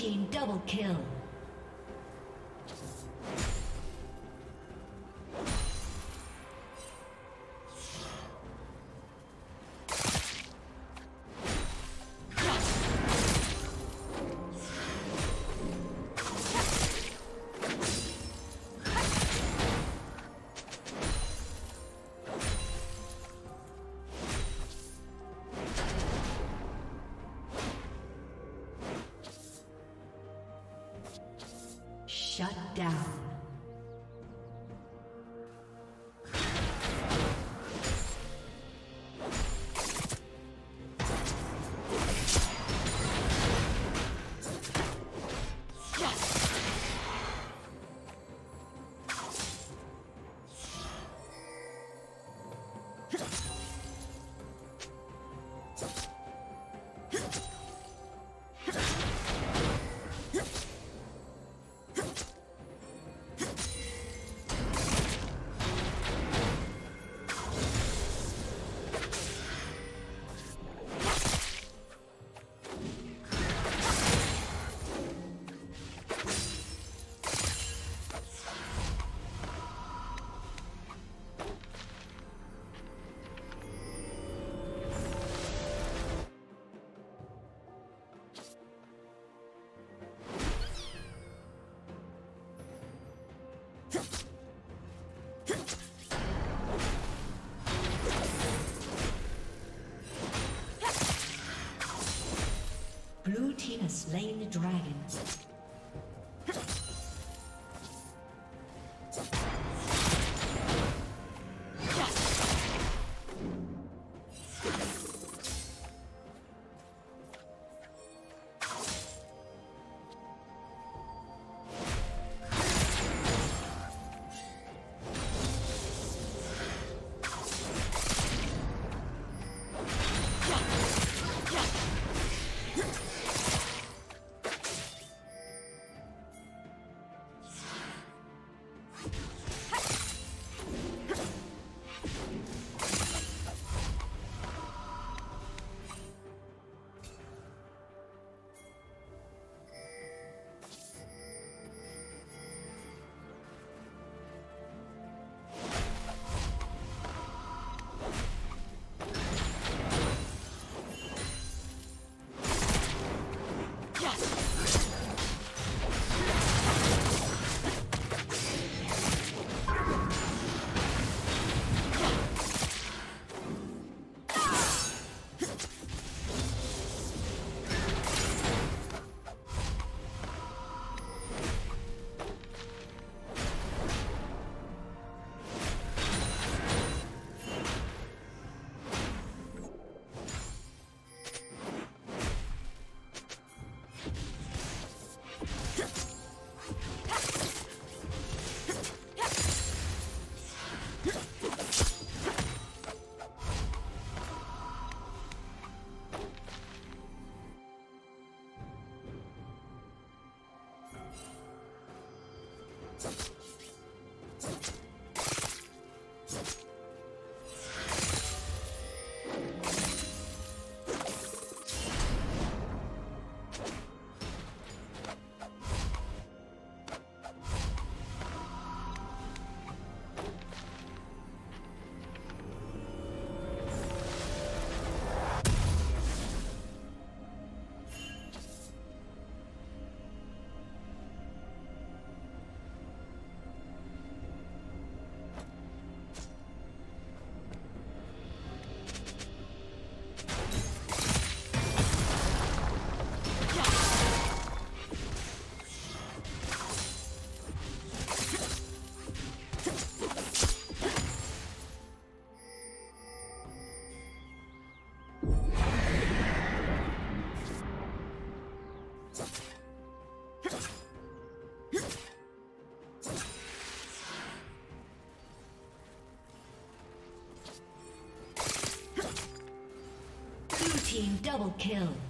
Team double kill. slain the dragon. Team double kill.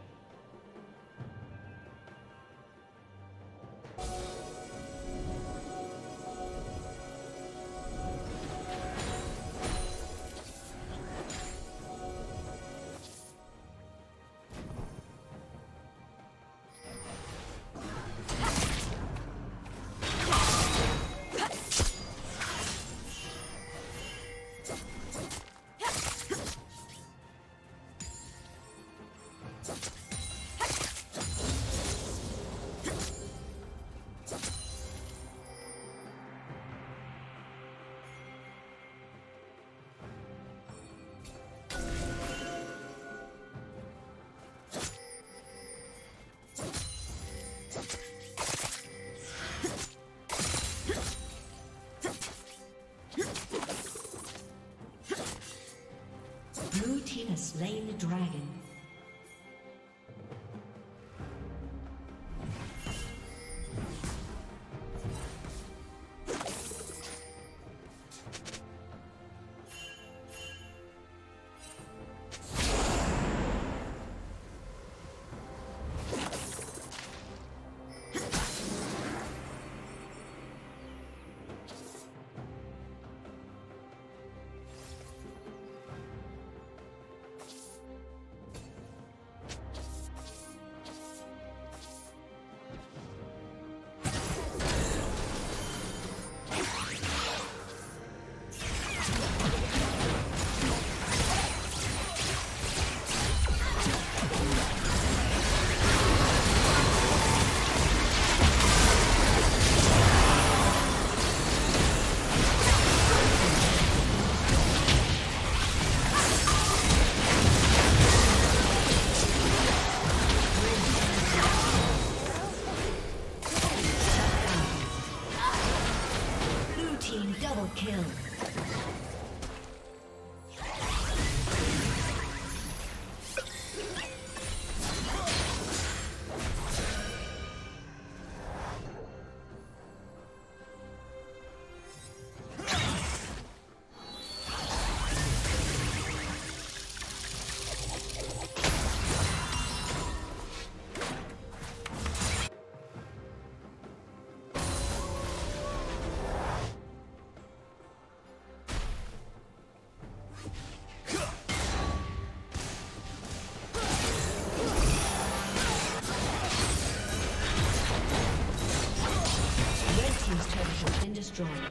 Destroyed.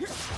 Slain